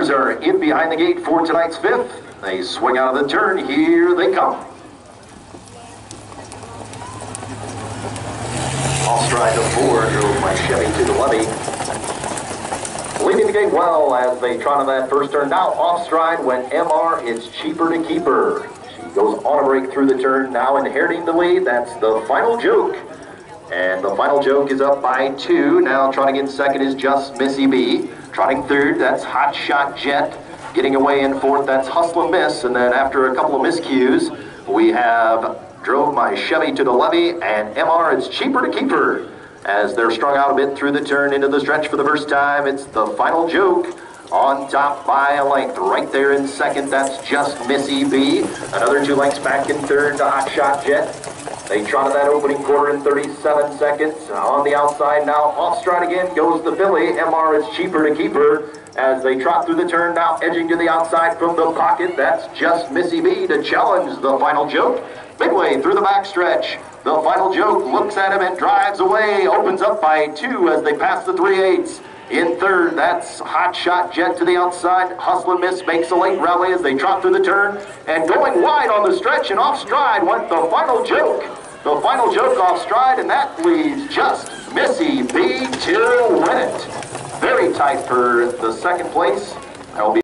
Trotters are in behind the gate for tonight's fifth. They swing out of the turn. Here they come. Off stride to four, drove my Chevy to the levee. Leading the gate well as they trot on that first turn. Now off stride when MR it's cheaper to keep her. She goes on a break through the turn. Now inheriting the lead. That's the final joke. And the final joke is up by two. Now trotting in second is just Missy B. Trotting third, that's Hot Shot Jet. Getting away in fourth, that's Hustle and Miss. And then after a couple of miscues, we have Drove My Chevy to the levee and MR It's Cheaper to Keep Her. As they're strung out a bit through the turn into the stretch for the first time, it's the final joke. On top by a length, right there in second, that's just Missy B. Another two lengths back in third to Hot Shot Jet. They trotted that opening quarter in 37 seconds. Uh, on the outside now, off stride again goes the filly. MR is cheaper to keep her as they trot through the turn now, edging to the outside from the pocket. That's just Missy B to challenge the final joke. Midway through the backstretch, the final joke looks at him and drives away. Opens up by two as they pass the three eighths. In third, that's Hot Shot Jet to the outside. Hustle and Miss makes a late rally as they trot through the turn. And going wide on the stretch and off stride went the final joke. The final joke off stride, and that leaves just Missy B to win it. Very tight for the second place. That'll be